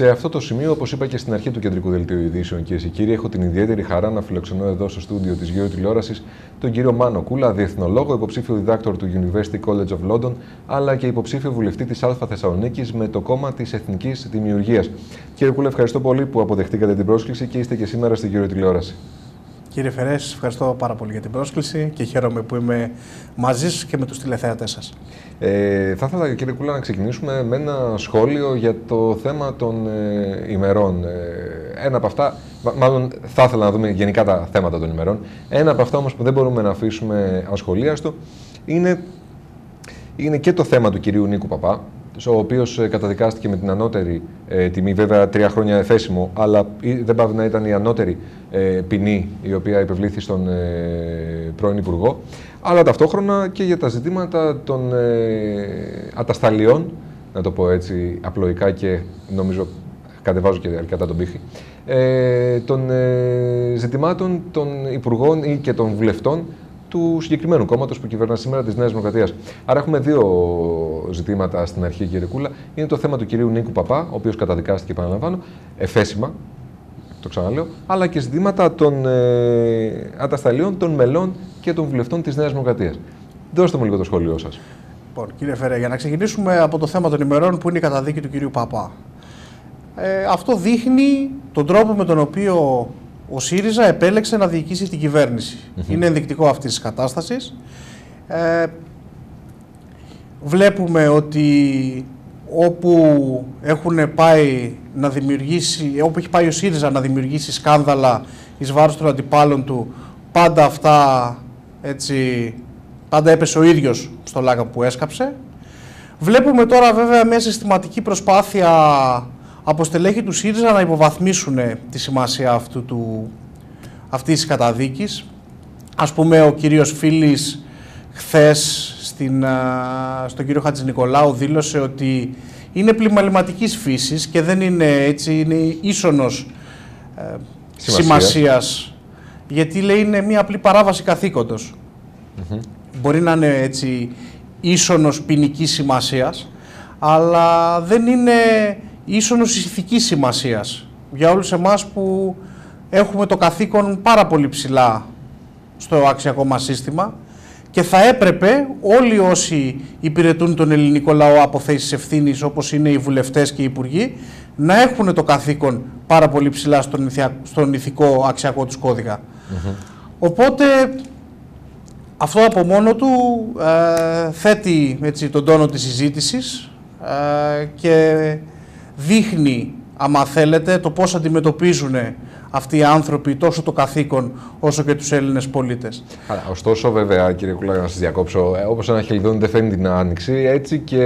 Σε αυτό το σημείο, όπως είπα και στην αρχή του κεντρικού δελτίου ειδήσεων, κυρίες και κύριοι, έχω την ιδιαίτερη χαρά να φιλοξενώ εδώ στο στούντιο της Γεωργία Τηλεόραση τον κύριο Μάνο Κούλα, διεθνολόγο, υποψήφιο διδάκτορ του University College of London, αλλά και υποψήφιο βουλευτή της Α Θεσσαλονίκης με το κόμμα της Εθνικής Δημιουργίας. Κύριε Κούλα, ευχαριστώ πολύ που αποδεχτήκατε την πρόσκληση και είστε και σήμερα στη Γεωργία Τηλεόραση. Κύριε Φερές, ευχαριστώ πάρα πολύ για την πρόσκληση και χαίρομαι που είμαι μαζί σας και με τους τηλεθεατές σας. Ε, θα ήθελα, κύριε Κούλα, να ξεκινήσουμε με ένα σχόλιο για το θέμα των ε, ημερών. Ε, ένα από αυτά, μάλλον θα ήθελα να δούμε γενικά τα θέματα των ημερών. Ένα από αυτά όμως που δεν μπορούμε να αφήσουμε ασχολίαστο είναι, είναι και το θέμα του κυρίου Νίκου Παπά, ο οποίος ε, καταδικάστηκε με την ανώτερη ε, τιμή, βέβαια τρία χρόνια εφέσιμο, αλλά δεν πάει να ήταν η ανώτερη ε, ποινή η οποία επιβλήθη στον ε, πρώην Υπουργό, αλλά ταυτόχρονα και για τα ζητήματα των ε, ατασταλιών, να το πω έτσι απλοϊκά και νομίζω κατεβάζω και αρκετά τον πύχη, ε, των ε, ζητημάτων των Υπουργών ή και των βουλευτών του συγκεκριμένου κόμματος που κυβερνά σήμερα της Νέας Δημοκρατίας. Άρα έχουμε δύο ζητήματα στην αρχή, κύριε Κούλα. Είναι το θέμα του κυρίου Νίκου Παπά, ο οποίος καταδικάστηκε, επαναλαμβάνω, εφέσιμα, το ξαναλέω, αλλά και ζητήματα των ε, ατασταλιών των μελών και των βουλευτών της Νέας Δημοκρατίας. Δώστε μου λίγο το σχόλιο σας. Λοιπόν, κύριε Φερέ, για να ξεκινήσουμε από το θέμα των ημερών που είναι η καταδίκη του κυρίου Παπά. Ε, αυτό δείχνει τον τρόπο με τον οποίο ο ΣΥΡΙΖΑ επέλεξε να διοικήσει την κυβέρνηση. Είναι ενδεικτικό αυτής της κατάστασης. Ε, βλέπουμε ότι όπου έχουν πάει να δημιουργήσει, όπου έχει πάει ο ΣΥΡΙΖΑ να δημιουργήσει σκάνδαλα εις βάρος των αντιπάλων του, πάντα αυτά έτσι, πάντα έπεσε ο ίδιος στο λάγα που έσκαψε. Βλέπουμε τώρα βέβαια μια συστηματική προσπάθεια από στελέχη του ΣΥΡΙΖΑ να υποβαθμίσουν τη σημασία αυτού του, αυτής της καταδίκης. Ας πούμε ο κύριος Φίλης χθες στην, στον κύριο Χατζηνικολάου δήλωσε ότι είναι πλημαληματικής φύσης και δεν είναι έτσι, είναι ίσονος ε, σημασίας. Γιατί λέει είναι μια απλή παράβαση Μπορεί να είναι έτσι ίσονος ποινικής σημασίας, αλλά δεν είναι ίσονος ηθικής σημασίας για όλους εμάς που έχουμε το καθήκον πάρα πολύ ψηλά στο αξιακό μας σύστημα και θα έπρεπε όλοι όσοι υπηρετούν τον ελληνικό λαό από θέσεις ευθύνης, όπως είναι οι βουλευτές και οι υπουργοί, να έχουν το καθήκον πάρα πολύ ψηλά στον, στον ηθικό αξιακό τους κωδικα Οπότε αυτό από μόνο του ε, θέτει έτσι, τον τόνο της συζήτησης ε, και δείχνει, άμα θέλετε, το πώς αντιμετωπίζουν αυτοί οι άνθρωποι τόσο το καθήκον όσο και τους Έλληνες πολίτες. ωστόσο, βέβαια, κύριε Κουλά, να σας διακόψω, ε, όπως ένα χελιδόνι δεν φέρνει την άνοιξη, έτσι και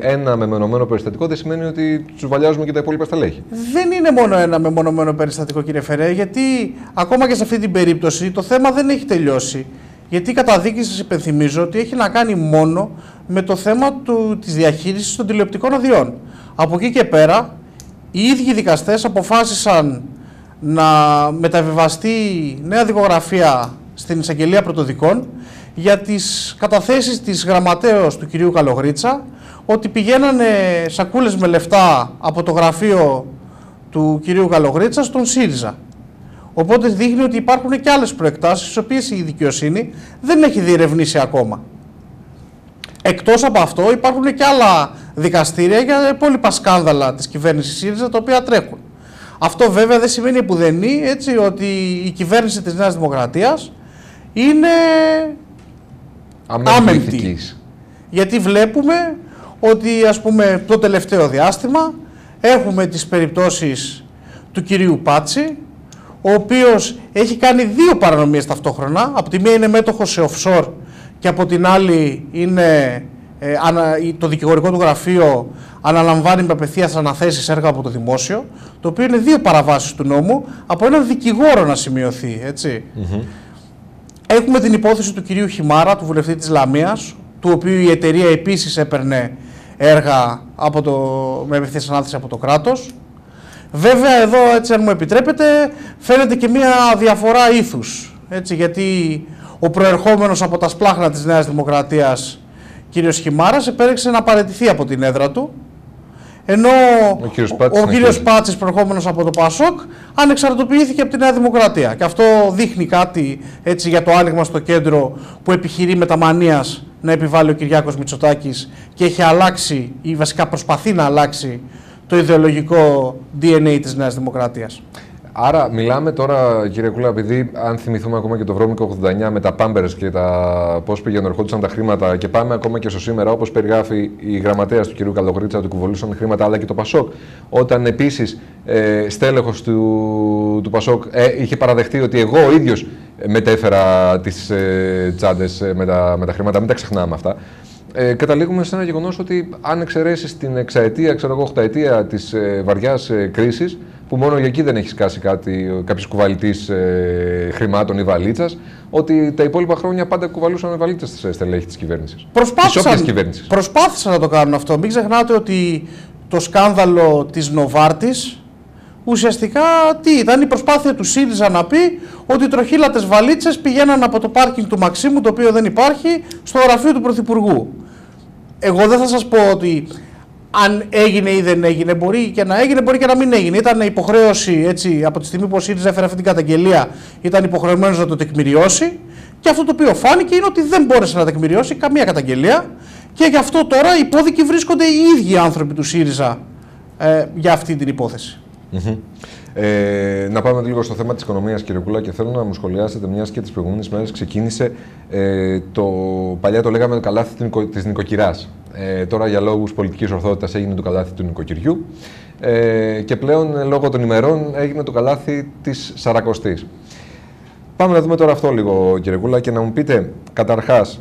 ένα μεμονωμένο περιστατικό δεν σημαίνει ότι τους βαλιάζουμε και τα υπόλοιπα στελέχη. Δεν είναι μόνο ένα μεμονωμένο περιστατικό, κύριε Φερέ, γιατί ακόμα και σε αυτή την περίπτωση το θέμα δεν έχει τελειώσει. Γιατί η καταδίκη σας υπενθυμίζω ότι έχει να κάνει μόνο με το θέμα του, της διαχείρισης των τηλεοπτικών αδειών. Από εκεί και πέρα, οι ίδιοι δικαστές αποφάσισαν να μεταβιβαστεί νέα δικογραφία στην εισαγγελία πρωτοδικών για τις καταθέσεις της γραμματέως του κυρίου Καλογρίτσα ότι πηγαίνανε σακούλες με λεφτά από το γραφείο του κυρίου Καλογρίτσα στον ΣΥΡΙΖΑ. Οπότε δείχνει ότι υπάρχουν και άλλες προεκτάσεις, τις οποίες η δικαιοσύνη δεν έχει διερευνήσει ακόμα. Εκτός από αυτό υπάρχουν και άλλα δικαστήρια για υπόλοιπα σκάνδαλα της κυβέρνησης ΣΥΡΙΖΑ τα οποία τρέχουν. Αυτό βέβαια δεν σημαίνει επουδενή έτσι, ότι η κυβέρνηση της Νέας Δημοκρατίας είναι άμεμπτη. Γιατί βλέπουμε ότι ας πούμε το τελευταίο διάστημα έχουμε τις περιπτώσεις του κυρίου Πάτσι ο οποίος έχει κάνει δύο παρανομίες ταυτόχρονα. Από τη μία είναι μέτοχος σε offshore και από την άλλη είναι ε, το δικηγορικό του γραφείο αναλαμβάνει με απευθείας αναθέσεις έργα από το δημόσιο, το οποίο είναι δύο παραβάσεις του νόμου από έναν δικηγόρο να σημειωθεί. Έτσι. Έχουμε την υπόθεση του κυρίου Χιμάρα, του βουλευτή της Λαμίας, του οποίου η εταιρεία επίσης έπαιρνε έργα από το, με απευθείας ανάθεση από το κράτος. Βέβαια εδώ, έτσι, αν μου επιτρέπετε, φαίνεται και μια διαφορά ήθους. Έτσι, γιατί ο προερχόμενος από τα σπλάχνα της Νέας Δημοκρατίας κύριος Χιμάρας επέλεξε να παραιτηθεί από την έδρα του, ενώ Ο κύριος Πάτσης ο είναι κύριος κύριος. Πάτσης προερχόμενος από το ΠΑΣΟΚ ανεξαρτοποιήθηκε από τη Νέα Δημοκρατία. Και αυτό δείχνει κάτι έτσι, για το άνοιγμα στο κέντρο που επιχειρεί με τα μανίας να επιβάλλει ο Κυριάκος Μητσοτάκης και έχει αλλάξει ή βασικά προσπαθεί να αλλάξει το ιδεολογικό DNA της Νέας Δημοκρατίας. Άρα, μιλάμε τώρα, κύριε Κούλα, επειδή αν θυμηθούμε ακόμα και το βρώμικο 89 με τα Pampers και τα πώς πήγαιναν ερχόντουσαν τα χρήματα και πάμε ακόμα και στο σήμερα, όπως περιγράφει η γραμματέας του κ. Καλογρίτσα, του κουβολούσαν χρήματα, αλλά και το Πασόκ, όταν επίσης ε, στέλεχος του, του Πασόκ ε, είχε παραδεχτεί ότι εγώ ο ίδιος μετέφερα τις ε, τσάντες με, τα, με τα χρήματα, μην τα ξεχνάμε αυτά. Ε, καταλήγουμε σε ένα γεγονός ότι αν εξαιρέσεις την εξαετία, ξέρω εγώ, οχταετία της ε, βαριάς ε, κρίσης, που μόνο για εκεί δεν έχει σκάσει κάτι, κάποιος κουβαλητής ε, χρημάτων ή βαλίτσας, ότι τα υπόλοιπα χρόνια πάντα κουβαλούσαν βαλίτσες στι στελέχη της κυβέρνησης. Προσπάθησαν, κυβέρνησης. προσπάθησαν να το κάνουν αυτό. Μην ξεχνάτε ότι το σκάνδαλο της Νοβάρτης ουσιαστικά τι ήταν η προσπάθεια του ΣΥΡΙΖΑ να πει ότι οι τροχύλατες βαλίτσες πηγαίναν από το πάρκινγκ του Μαξίμου, το οποίο δεν υπάρχει, στο γραφείο του Πρωθυπουργού. Εγώ δεν θα σας πω ότι αν έγινε ή δεν έγινε, μπορεί και να έγινε, μπορεί και να μην έγινε. Ήταν υποχρέωση, έτσι, από τη στιγμή που ο ΣΥΡΙΖΑ έφερε αυτή την καταγγελία, ήταν υποχρεωμένος να το τεκμηριώσει. Και αυτό το οποίο φάνηκε είναι ότι δεν μπόρεσε να τεκμηριώσει καμία καταγγελία. Και γι' αυτό τώρα οι υπόδικοι βρίσκονται οι ίδιοι άνθρωποι του ΣΥΡΙΖΑ ε, για αυτή την υπόθεση. Ε, να πάμε λίγο στο θέμα της οικονομίας, κύριε Κούλα, και θέλω να μου σχολιάσετε, μιας και τις προηγούμενες μέρες ξεκίνησε ε, το. Παλιά το λέγαμε το καλάθι της νοικοκυράς. Ε, τώρα για λόγους πολιτικής ορθότητας έγινε το καλάθι του νοικοκυριού. Ε, και πλέον ε, λόγω των ημερών έγινε το καλάθι της Σαρακοστής. Πάμε να δούμε τώρα αυτό λίγο, κύριε Κούλα, και να μου πείτε καταρχάς,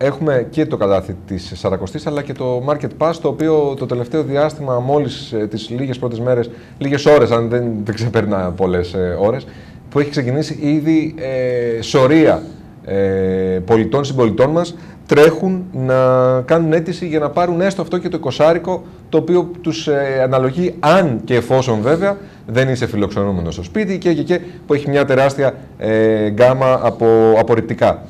Έχουμε και το καλάθι της Σαρακοστής, αλλά και το Market Pass, το οποίο το τελευταίο διάστημα, μόλις ε, τις λίγες πρώτες μέρες, λίγες ώρες, αν δεν, δεν ξεπερνά πολλές ε, ώρες, που έχει ξεκινήσει ήδη ε, σωρία ε, πολιτών συμπολιτών μας τρέχουν να κάνουν αίτηση για να πάρουν έστω αυτό και το εικοσάρικο, το οποίο τους ε, αναλογεί, αν και εφόσον βέβαια δεν είσαι φιλοξενούμενος στο σπίτι και, και, και που έχει μια τεράστια ε, γκάμα από απορριπτικά.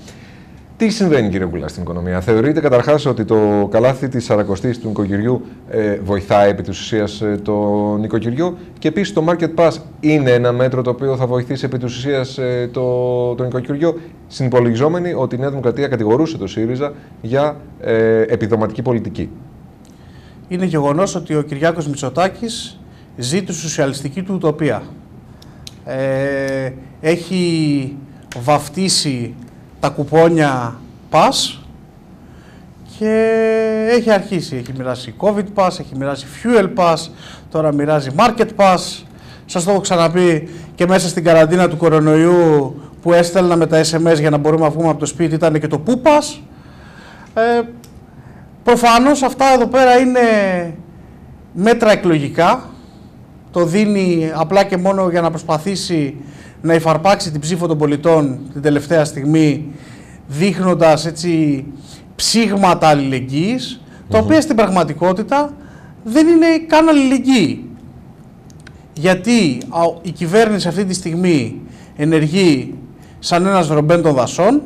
Τι συμβαίνει, κύριε Κουλά, στην οικονομία; Θεωρείτε καταρχάς ότι το καλάθι της Σαρακοστή του νοικοκυριού ε, βοηθάει επί της ουσίας ε, το νοικοκυριό; Και επίσης το Market Pass είναι ένα μέτρο το οποίο θα βοηθήσει επί της ουσίας ε, το, το νοικοκυριό, συνυπολογιζόμενοι ότι η Νέα Δημοκρατία κατηγορούσε το ΣΥΡΙΖΑ για ε, επιδοματική πολιτική. Είναι γεγονός ότι ο Κυριάκος Μητσοτάκης ζει τη σοσιαλιστική του ουτοπία. Ε, έχει βαφτίσει τα κουπόνια Pass και έχει αρχίσει. Έχει μοιράσει COVID Pass, έχει μοιράσει Fuel Pass, τώρα μοιράζει Market Pass. Σας το έχω ξαναπεί και μέσα στην καραντίνα του κορονοϊού που έστελνα με τα SMS για να μπορούμε να βγούμε από το σπίτι ήταν και το Poo Pass. Ε, προφανώς αυτά εδώ πέρα είναι μέτρα εκλογικά. Το δίνει απλά και μόνο για να προσπαθήσει να υφαρπάξει την ψήφο των πολιτών την τελευταία στιγμή δείχνοντας έτσι ψήγματα αλληλεγγύης, τα οποία στην πραγματικότητα δεν είναι καν αλληλεγγύη. Γιατί η κυβέρνηση αυτή τη στιγμή ενεργεί σαν ένας ρομπέν των δασών,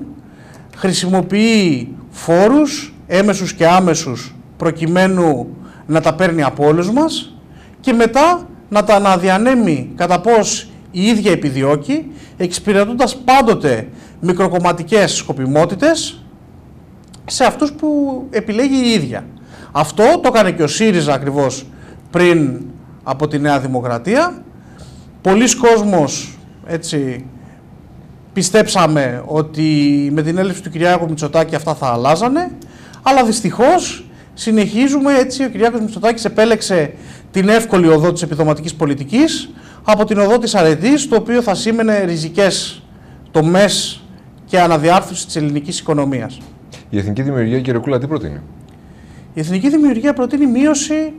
χρησιμοποιεί φόρους, έμεσους και άμεσους, προκειμένου να τα παίρνει από όλους μας και μετά να τα αναδιανέμει κατά πώς η ίδια επιδιώκει, εξυπηρετώντας πάντοτε μικροκομματικές σκοπιμότητες σε αυτούς που επιλέγει η ίδια. Αυτό το έκανε και ο ΣΥΡΙΖΑ ακριβώς πριν από τη Νέα Δημοκρατία. Πολλοί κόσμος έτσι πιστέψαμε ότι με την έλευση του Κυριάκου Μητσοτάκη αυτά θα αλλάζανε, αλλά δυστυχώς συνεχίζουμε έτσι, ο Κυριάκος Μητσοτάκης επέλεξε την εύκολη οδό της επιδοματικής πολιτικής από την οδό της αρετής, το οποίο θα σήμαινε ριζικές τομές και αναδιάρθρωσης της ελληνικής οικονομίας. Η Εθνική Δημιουργία, κύριε Κούλα, τι προτείνει; Η Εθνική Δημιουργία προτείνει μείωση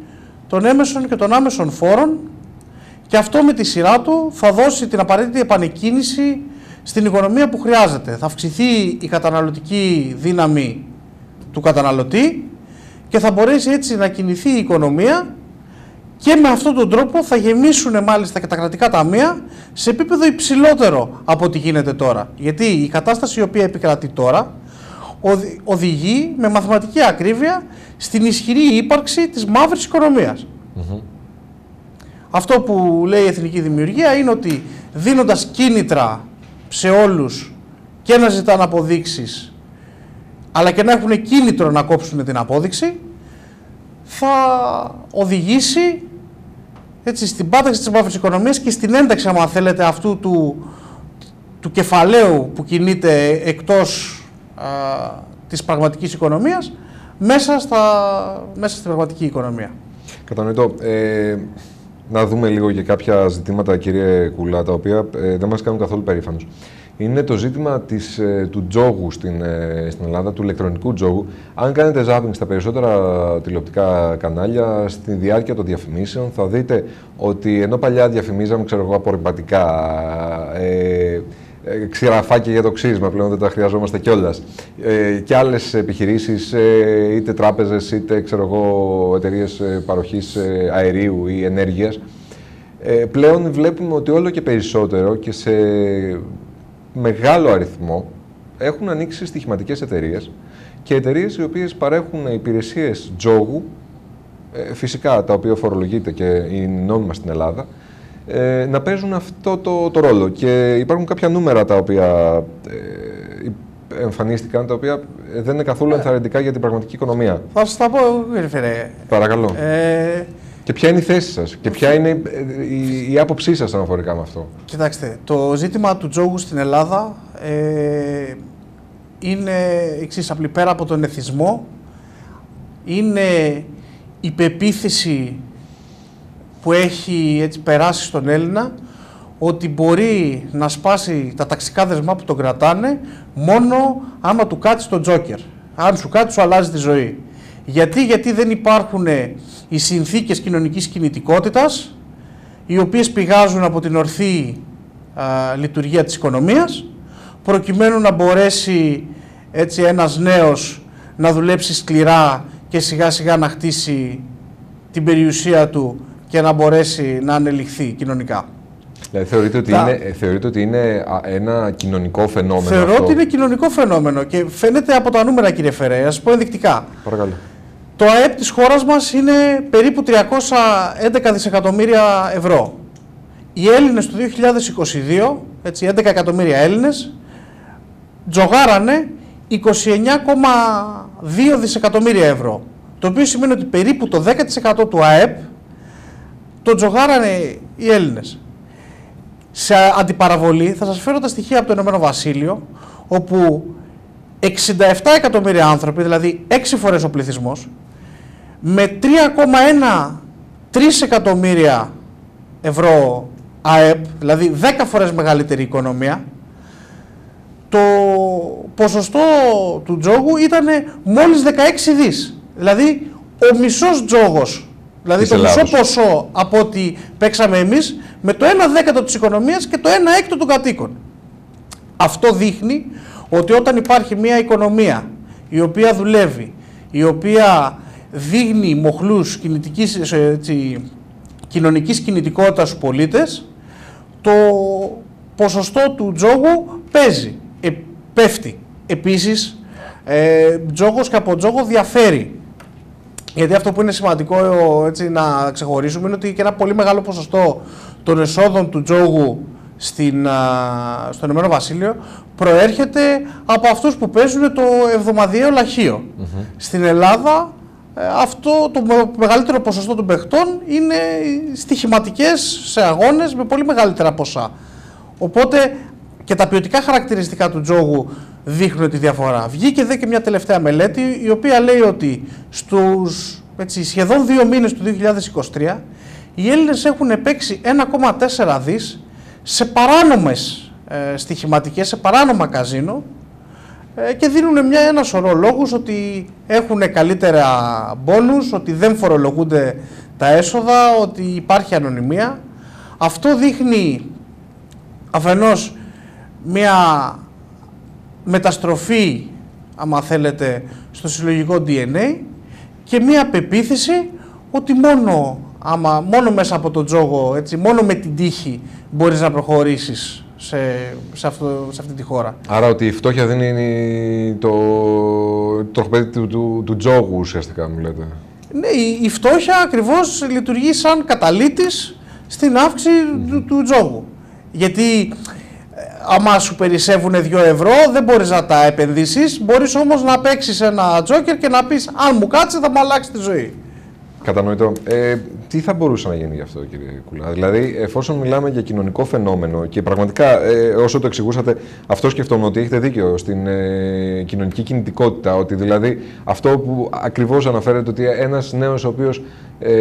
των έμεσων και των άμεσων φόρων και αυτό με τη σειρά του θα δώσει την απαραίτητη επανεκκίνηση στην οικονομία που χρειάζεται. Θα αυξηθεί η καταναλωτική δύναμη του καταναλωτή και θα μπορέσει έτσι να κινηθεί η οικονομία και με αυτόν τον τρόπο θα γεμίσουν μάλιστα και τα κρατικά ταμεία σε επίπεδο υψηλότερο από ό,τι γίνεται τώρα. Γιατί η κατάσταση η οποία επικρατεί τώρα οδηγεί με μαθηματική ακρίβεια στην ισχυρή ύπαρξη της μαύρης οικονομίας. Αυτό που λέει η Εθνική Δημιουργία είναι ότι δίνοντας κίνητρα σε όλους και να ζητάνε αποδείξεις αλλά και να έχουν κίνητρο να κόψουν την απόδειξη θα οδηγήσει έτσι, στην πάταξη της μαύρης οικονομίας και στην ένταξη, αν θέλετε, αυτού του, του κεφαλαίου που κινείται εκτός α, της πραγματικής οικονομίας μέσα, στα, μέσα στην πραγματική οικονομία. Κατανοητό. Ε, να δούμε λίγο για κάποια ζητήματα, κύριε Κουλά, τα οποία ε, δεν μας κάνουν καθόλου περήφανος. Είναι το ζήτημα της, ε, του τζόγου στην, ε, στην Ελλάδα, του ηλεκτρονικού τζόγου. Αν κάνετε zapping στα περισσότερα τηλεοπτικά κανάλια, στη διάρκεια των διαφημίσεων, θα δείτε ότι ενώ παλιά διαφημίζαμε, ξέρω εγώ, απορριπαντικά, ε, ε, ξηραφάκια για το ξύσμα, πλέον δεν τα χρειαζόμαστε κιόλας. Ε, και άλλες επιχειρήσεις, ε, είτε τράπεζες, είτε ξέρω εγώ, εταιρείες παροχής αερίου ή ενέργειας. Ε, πλέον βλέπουμε ότι όλο και περισσότερο και σε μεγάλο αριθμό έχουν ανοίξει στοιχηματικές εταιρείες και εταιρείες οι οποίες παρέχουν υπηρεσίες τζόγου, φυσικά τα οποία φορολογείται και είναι νόμιμα στην Ελλάδα, ε, να παίζουν αυτό το, το ρόλο. Και υπάρχουν κάποια νούμερα τα οποία ε, εμφανίστηκαν, τα οποία δεν είναι καθόλου ε. ενθαρρυντικά για την πραγματική οικονομία. Θα σα τα πω, κύριε Παρακαλώ. Ε... Και ποια είναι η θέση σας και ποια είναι η, η άποψή σας αναφορικά με αυτό; Κοιτάξτε, το ζήτημα του τζόγου στην Ελλάδα ε, είναι εξής απλή. Πέρα από τον εθισμό, είναι η πεποίθηση που έχει έτσι περάσει στον Έλληνα ότι μπορεί να σπάσει τα ταξικά δεσμά που τον κρατάνε μόνο άμα του κάτσει τον τζόκερ. Αν σου κάτσει, σου αλλάζει τη ζωή. Γιατί, γιατί δεν υπάρχουν οι συνθήκες κοινωνικής κινητικότητας, οι οποίες πηγάζουν από την ορθή λειτουργία της οικονομίας, προκειμένου να μπορέσει έτσι ένας νέος να δουλέψει σκληρά και σιγά σιγά να χτίσει την περιουσία του και να μπορέσει να ανελιχθεί κοινωνικά. Δηλαδή θεωρείτε ότι, είναι, θεωρείτε ότι είναι ένα κοινωνικό φαινόμενο Θεωρώ αυτό; ότι είναι κοινωνικό φαινόμενο και φαίνεται από τα νούμερα κύριε Φερέ. Ας πω ενδεικτικά. Παρακαλώ. Το ΑΕΠ της χώρας μας είναι περίπου 311 δισεκατομμύρια ευρώ. Οι Έλληνες το 2022, έτσι 11 εκατομμύρια Έλληνες, τζογάρανε 29,2 δισεκατομμύρια ευρώ. Το οποίο σημαίνει ότι περίπου το 10% του ΑΕΠ το τζογάρανε οι Έλληνες. Σε αντιπαραβολή θα σας φέρω τα στοιχεία από το Ηνωμένο Βασίλειο, όπου 67 εκατομμύρια άνθρωποι, δηλαδή 6 φορές ο πληθυσμός, με 3,1 εκατομμύρια ευρώ ΑΕΠ, δηλαδή 10 φορές μεγαλύτερη οικονομία, το ποσοστό του τζόγου ήταν μόλις 16 δις. Δηλαδή ο μισός τζόγος Δηλαδή το μισό ποσό από ό,τι παίξαμε εμείς με το 1 δέκατο της οικονομίας και το 1 έκτο των κατοίκων. Αυτό δείχνει ότι όταν υπάρχει μια οικονομία η οποία δουλεύει, η οποία δείχνει μοχλούς κινητικής, έτσι, κοινωνικής κινητικότητας στους πολίτες, το ποσοστό του τζόγου παίζει, ε, πέφτει. Επίσης, ε, τζόγος και από τζόγο διαφέρει. Γιατί αυτό που είναι σημαντικό έτσι, να ξεχωρίσουμε είναι ότι και ένα πολύ μεγάλο ποσοστό των εσόδων του τζόγου στην, στον Ηνωμένο Βασίλειο προέρχεται από αυτούς που παίζουν το εβδομαδιαίο Στην Ελλάδα ε, αυτό το μεγαλύτερο ποσοστό των παιχτών είναι στοιχηματικές σε αγώνες με πολύ μεγαλύτερα ποσά. Οπότε και τα ποιοτικά χαρακτηριστικά του τζόγου δείχνουν τη διαφορά. Βγήκε δε και μια τελευταία μελέτη η οποία λέει ότι στους έτσι, σχεδόν δύο μήνες του 2023 οι Έλληνες έχουν παίξει 1,4 δις σε παράνομες ε, στοιχηματικές, σε παράνομα καζίνο ε, και δίνουν μια, ένα σωρό λόγους ότι έχουν καλύτερα μπόνους, ότι δεν φορολογούνται τα έσοδα, ότι υπάρχει ανωνυμία. Αυτό δείχνει αφενός μια μεταστροφή, άμα θέλετε, στο συλλογικό DNA και μία πεποίθηση ότι μόνο, άμα, μόνο μέσα από τον τζόγο, έτσι, μόνο με την τύχη μπορείς να προχωρήσεις σε, σε, αυτό, σε αυτή τη χώρα. Άρα ότι η φτώχεια δεν είναι το τροχπέδι του, του, του, τζόγου ουσιαστικά μου λέτε. Ναι, η, η φτώχεια ακριβώς λειτουργεί σαν καταλήτης στην αύξηση του, του τζόγου. Γιατί άμα σου περισσεύουν 2 ευρώ, δεν μπορείς να τα επενδύσεις. Μπορείς όμως να παίξεις ένα τζόκερ και να πεις: Αν μου κάτσει, θα μου αλλάξει τη ζωή. Κατανοητό. Ε, τι θα μπορούσε να γίνει γι' αυτό, κύριε Κουλά; Δηλαδή, εφόσον μιλάμε για κοινωνικό φαινόμενο και πραγματικά ε, όσο το εξηγούσατε, αυτό σκεφτόμουν ότι έχετε δίκιο στην ε, κοινωνική κινητικότητα. Ότι δηλαδή αυτό που ακριβώς αναφέρεται ότι ένας νέος ο οποίος. Ε,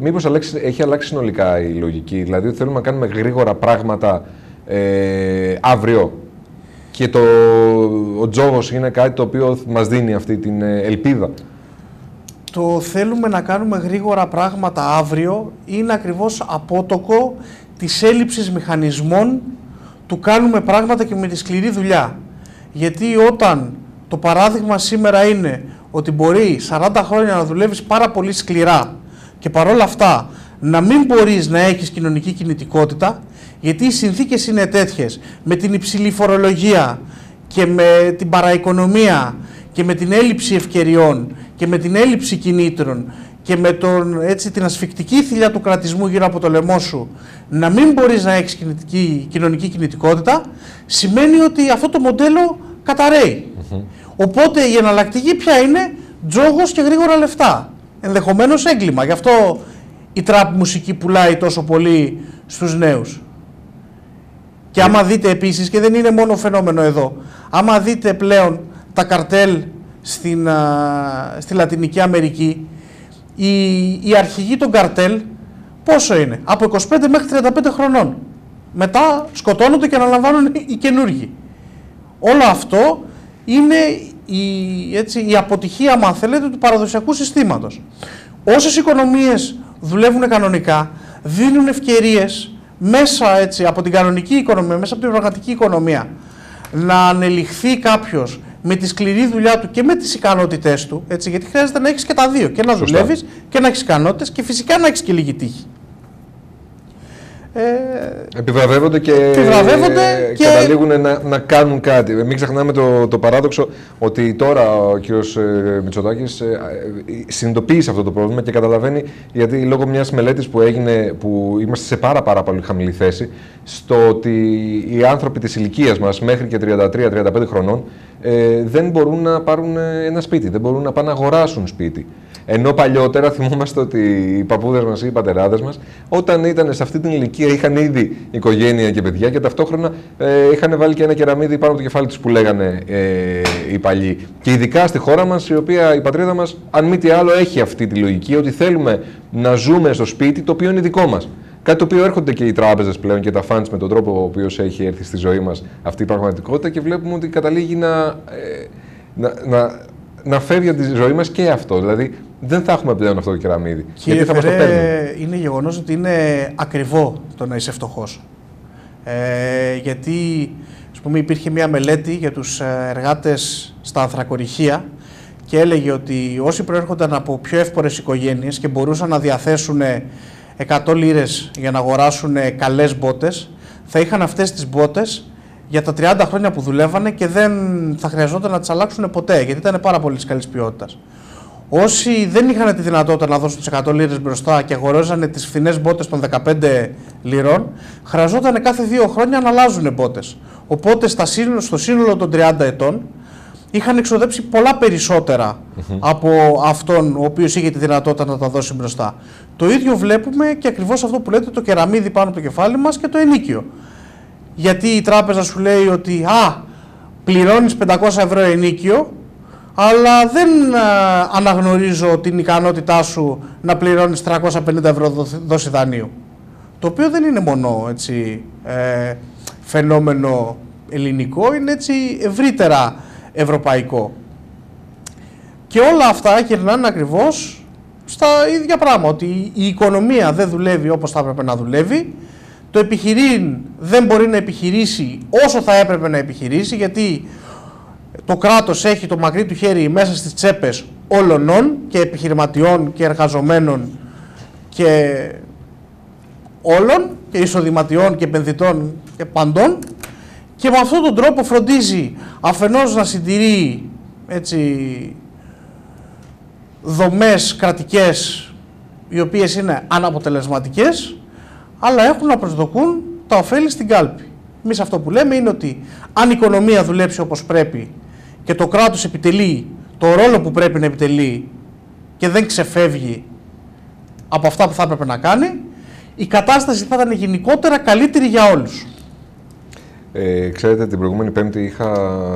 Μήπως έχει αλλάξει συνολικά η λογική. Δηλαδή, ότι θέλουμε να κάνουμε γρήγορα πράγματα ε, αύριο. Και το, ο τζόγος είναι κάτι το οποίο μας δίνει αυτή την ε, ελπίδα. Το θέλουμε να κάνουμε γρήγορα πράγματα αύριο είναι ακριβώς απότοκο της έλλειψης μηχανισμών του κάνουμε πράγματα και με τη σκληρή δουλειά. Γιατί όταν το παράδειγμα σήμερα είναι ότι μπορεί 40 χρόνια να δουλεύεις πάρα πολύ σκληρά και παρόλα αυτά να μην μπορείς να έχεις κοινωνική κινητικότητα, γιατί οι συνθήκες είναι τέτοιες, με την υψηλή φορολογία και με την παραοικονομία και με την έλλειψη ευκαιριών και με την έλλειψη κινήτρων και με τον, έτσι, την ασφικτική θηλιά του κρατισμού γύρω από το λαιμό σου να μην μπορείς να έχεις κοινωνική κινητικότητα, σημαίνει ότι αυτό το μοντέλο Οπότε η εναλλακτική πια είναι τζόγος και γρήγορα λεφτά. Ενδεχομένως έγκλημα. Γι' αυτό η τραπ μουσική πουλάει τόσο πολύ στους νέους. Και άμα δείτε επίσης, και δεν είναι μόνο φαινόμενο εδώ, άμα δείτε πλέον τα καρτέλ στην, στη Λατινική Αμερική, η, η αρχηγοί των καρτέλ πόσο είναι, από 25 μέχρι 35 χρονών. Μετά σκοτώνονται και αναλαμβάνουν οι καινούργοι. Όλο αυτό είναι η, έτσι, η αποτυχία, αν θέλετε, του παραδοσιακού συστήματος. Όσες οικονομίες δουλεύουν κανονικά, δίνουν ευκαιρίες μέσα έτσι, από την κανονική οικονομία, μέσα από την πραγματική οικονομία, να ανελιχθεί κάποιος με τη σκληρή δουλειά του και με τις ικανότητές του, έτσι, γιατί χρειάζεται να έχεις και τα δύο. Και να δουλεύεις και να έχεις ικανότητες και φυσικά να έχεις και λίγη τύχη. Ε, επιβραβεύονται και, επιβραβεύονται και καταλήγουν να, να κάνουν κάτι. Μην ξεχνάμε το, το παράδοξο ότι τώρα ο κ. Ε, Μητσοτάκης ε, συνειδητοποίησε αυτό το πρόβλημα και καταλαβαίνει γιατί λόγω μιας μελέτης που έγινε που είμαστε σε πάρα πάρα πολύ χαμηλή θέση στο ότι οι άνθρωποι της ηλικίας μας μέχρι και 33-35 χρονών ε, δεν μπορούν να πάρουν ένα σπίτι, δεν μπορούν να πάνε να αγοράσουν σπίτι. Ενώ παλιότερα θυμόμαστε ότι οι παππούδες μας ή οι πατεράδες μας, όταν ήταν σε αυτή την ηλικία, είχαν ήδη οικογένεια και παιδιά και ταυτόχρονα ε, είχαν βάλει και ένα κεραμίδι πάνω από το κεφάλι τους που λέγανε ε, οι παλιοί. Και ειδικά στη χώρα μας, η οποία η πατρίδα μας, αν μη τι άλλο, έχει αυτή τη λογική ότι θέλουμε να ζούμε στο σπίτι το οποίο είναι δικό μας. Κάτι το οποίο έρχονται και οι τράπεζες πλέον και τα funds με τον τρόπο ο οποίος έχει έρθει στη ζωή μας αυτή η πραγματικότητα και βλέπουμε ότι καταλήγει να, ε, να, να, να φεύγει από τη ζωή μας και αυτό. Δηλαδή δεν θα έχουμε πλέον αυτό το κεραμίδι. Κύριε γιατί θα μας το παίρνουν. Είναι γεγονός ότι είναι ακριβό το να είσαι φτωχός. Ε, γιατί ας πούμε, υπήρχε μια μελέτη για τους ε, εργάτες στα ανθρακοριχεία και έλεγε ότι όσοι προέρχονταν από πιο εύπορες οικογένειες και μπορούσαν να διαθέσουν 100 λίρες για να αγοράσουν καλές μπότες, θα είχαν αυτές τις μπότες για τα 30 χρόνια που δουλεύανε και δεν θα χρειαζόταν να τις αλλάξουν ποτέ, γιατί ήταν πάρα πολύ της καλής ποιότητας. Όσοι δεν είχαν τη δυνατότητα να δώσουν τις 100 λίρες μπροστά και αγοράζανε τις φθηνές μπότες των 15 λιρών, χρειαζόταν κάθε δύο χρόνια να αλλάζουν μπότες. Οπότε στο σύνολο των 30 ετών είχαν εξοδέψει πολλά από αυτόν ο οποίος είχε τη δυνατότητα να τα δώσει μπροστά. Το ίδιο βλέπουμε και ακριβώς αυτό που λέτε το κεραμίδι πάνω από το κεφάλι μας και το ενίκιο. Γιατί η τράπεζα σου λέει ότι α, πληρώνεις 500 ευρώ ενίκιο αλλά δεν ε, αναγνωρίζω την ικανότητά σου να πληρώνεις 350 ευρώ δόση δανείου. Το οποίο δεν είναι μόνο έτσι, ε, φαινόμενο ελληνικό, είναι έτσι ευρύτερα ευρωπαϊκό. Και όλα αυτά γυρνάνε ακριβώς στα ίδια πράγματα, ότι η οικονομία δεν δουλεύει όπως θα έπρεπε να δουλεύει, το επιχειρήν δεν μπορεί να επιχειρήσει όσο θα έπρεπε να επιχειρήσει, γιατί το κράτος έχει το μακρύ του χέρι μέσα στις τσέπες όλων και επιχειρηματιών και εργαζομένων και όλων και εισοδηματιών και επενδυτών και παντών. Και με αυτόν τον τρόπο φροντίζει αφενός να συντηρεί έτσι, δομές κρατικές οι οποίες είναι αναποτελεσματικές, αλλά έχουν να προσδοκούν τα ωφέλη στην κάλπη. Εμείς αυτό που λέμε είναι ότι αν η οικονομία δουλέψει όπως πρέπει και το κράτος επιτελεί το ρόλο που πρέπει να επιτελεί και δεν ξεφεύγει από αυτά που θα έπρεπε να κάνει, η κατάσταση θα ήταν γενικότερα καλύτερη για όλους. Ε, ξέρετε, την προηγούμενη Πέμπτη είχα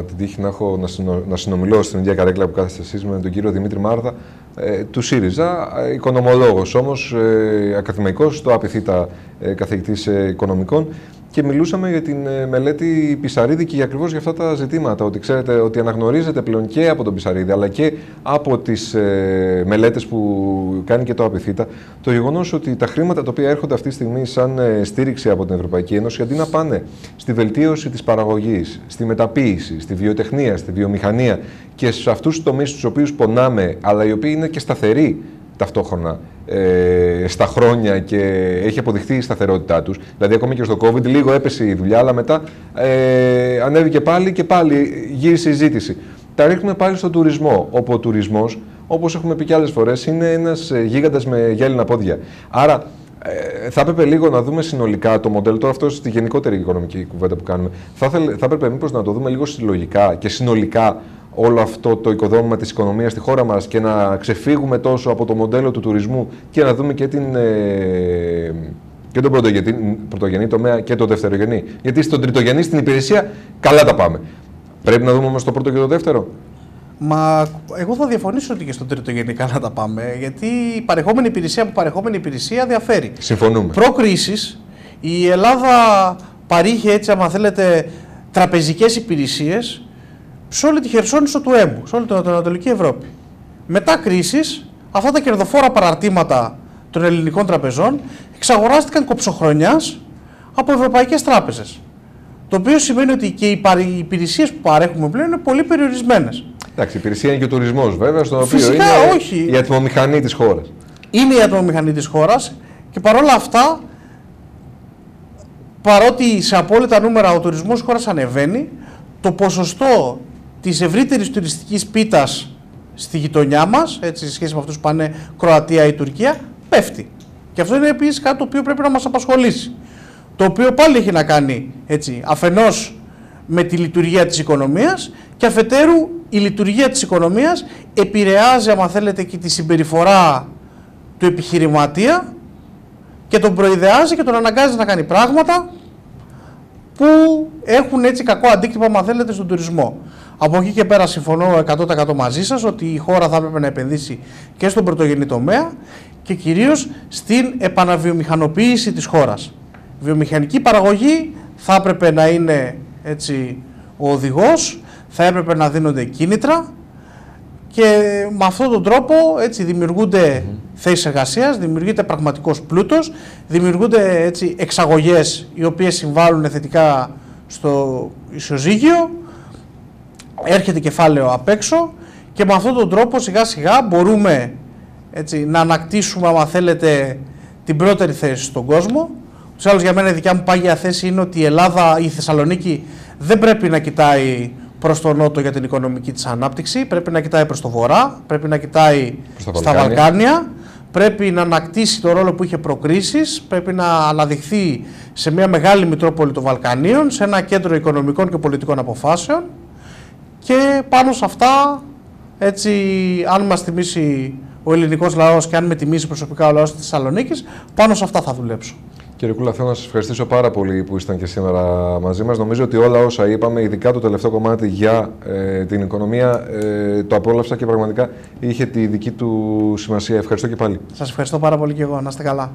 την τύχη να, έχω, να, συνο, να συνομιλώ στην ίδια καρέκλα που κάθεστε εσείς με τον κύριο Δημήτρη Μάρδα. Ε, του ΣΥΡΙΖΑ, ε, οικονομολόγος όμως, ε, ακαδημαϊκός, το ΑΠΙΘΙΤΑ ε, καθηγητής ε, οικονομικών και μιλούσαμε για την ε, μελέτη Πισαρίδη και ακριβώς για αυτά τα ζητήματα. Ότι ξέρετε ότι αναγνωρίζεται πλέον και από τον Πισαρίδη αλλά και από τις ε, μελέτες που κάνει και το ΑΠΙΘΙΤΑ το γεγονός ότι τα χρήματα τα οποία έρχονται αυτή τη στιγμή σαν ε, στήριξη από την Ευρωπαϊκή Ένωση αντί να πάνε στη βελτίωση της παραγωγής, στη μεταποίηση, στη βιοτεχνία, στη βιομηχανία και σε αυτούς τους τομείς στους οποίους πονάμε, αλλά οι οποίοι είναι και σταθεροί ταυτόχρονα ε, στα χρόνια και έχει αποδειχθεί η σταθερότητά τους. Δηλαδή ακόμη και στο COVID λίγο έπεσε η δουλειά, αλλά μετά ε, ανέβηκε πάλι και πάλι γύρισε η ζήτηση. Τα ρίχνουμε πάλι στον τουρισμό, όπου ο τουρισμός, όπως έχουμε πει και άλλες φορές, είναι ένας ε, γίγαντας με γέλινα πόδια. Άρα ε, θα έπρεπε λίγο να δούμε συνολικά το μοντέλο, τώρα αυτό στη γενικότερη οικονομική κουβέντα που κάνουμε, θα, θα έπρεπε μήπως να το δούμε λίγο συλλογικά και συνολικά όλο αυτό το οικοδόμημα της οικονομίας στη χώρα μας και να ξεφύγουμε τόσο από το μοντέλο του τουρισμού και να δούμε και, την, ε, και τον πρωτογενή, πρωτογενή τομέα και το δευτερογενή. Γιατί στον τριτογενή, στην υπηρεσία, καλά τα πάμε. Πρέπει να δούμε όμως το πρώτο και το δεύτερο. Μα εγώ θα διαφωνήσω ότι και στον τρίτο γενικά να τα πάμε, γιατί η παρεχόμενη υπηρεσία από παρεχόμενη υπηρεσία διαφέρει. Συμφωνούμε. Προ-κρίσης, η Ελλάδα παρήχε έτσι, άμα θέλετε, τραπεζικές υπηρεσίες σε όλη τη χερσόνησο του έμπου, σε όλη την Ανατολική Ευρώπη. Μετά κρίση, αυτά τα κερδοφόρα παραρτήματα των ελληνικών τραπεζών εξαγοράστηκαν κοψοχρονιάς από ευρωπαϊκές τράπεζες. Το οποίο σημαίνει ότι και οι υπηρεσίες που παρέχουμε πλέον είναι πολύ περιορισμένες. Εντάξει, η υπηρεσία είναι και ο τουρισμός βέβαια, στον οποίο Φυσικά, είναι όχι. η ατμομηχανή της χώρας. Είναι η ατμομηχανή της χώρας και παρόλα αυτά, παρότι σε απόλυτα νούμερα ο τουρισμός χώρας ανεβαίνει, το ποσοστό της ευρύτερης τουριστικής πίτας στη γειτονιά μας, σε σχέση με αυτούς που πάνε Κροατία ή Τουρκία, πέφτει. Και αυτό είναι επίσης κάτι το οποίο πρέπει να μας απασχολήσει. Το οποίο πάλι έχει να κάνει έτσι, αφενός με τη λειτουργία της οικονομίας και αφετέρου η λειτουργία της οικονομίας επηρεάζει, αν θέλετε, και τη συμπεριφορά του επιχειρηματία και τον προειδεάζει και τον αναγκάζει να κάνει πράγματα που έχουν έτσι κακό αντίκτυπο, αν θέλετε, στον τουρισμό. Από εκεί και πέρα συμφωνώ 100% μαζί σας ότι η χώρα θα έπρεπε να επενδύσει και στον πρωτογενή τομέα και κυρίως στην επαναβιομηχανοποίηση της χώρας. Βιομηχανική παραγωγή θα έπρεπε να είναι έτσι, ο οδηγός, θα έπρεπε να δίνονται κίνητρα και με αυτόν τον τρόπο έτσι, δημιουργούνται mm. θέσεις εργασίας, δημιουργείται πραγματικός πλούτος, δημιουργούνται έτσι, εξαγωγές οι οποίες συμβάλλουν θετικά στο ισοζύγιο έρχεται κεφάλαιο απ' έξω και με αυτόν τον τρόπο σιγά σιγά μπορούμε έτσι, να ανακτήσουμε, άμα θέλετε, την πρώτερη θέση στον κόσμο. Τους άλλους για μένα η δικιά μου πάγια θέση είναι ότι η Ελλάδα, η Θεσσαλονίκη δεν πρέπει να κοιτάει προς τον νότο για την οικονομική της ανάπτυξη. Πρέπει να κοιτάει προς το βορρά, πρέπει να κοιτάει στα Βαλκάνια. Πρέπει να ανακτήσει το ρόλο που είχε προκρίσεις, πρέπει να αναδειχθεί σε μια μεγάλη Μητρόπολη των Βαλκανίων, σε ένα κέντρο οικονομικών και πολιτικών αποφάσεων και πάνω σε αυτά, έτσι, αν μας θυμίσει ο ελληνικός λαός και αν με τιμήσει προσωπικά ο λαός της Θεσσαλονίκης, πάνω σε αυτά θα δουλέψω. Κύριε Κούλα, θέλω να σας ευχαριστήσω πάρα πολύ που ήσταν και σήμερα μαζί μας. Νομίζω ότι όλα όσα είπαμε, ειδικά το τελευταίο κομμάτι για ε, την οικονομία, ε, το απόλαυσα και πραγματικά είχε τη δική του σημασία. Ευχαριστώ και πάλι. Σας ευχαριστώ πάρα πολύ και εγώ. Να είστε καλά.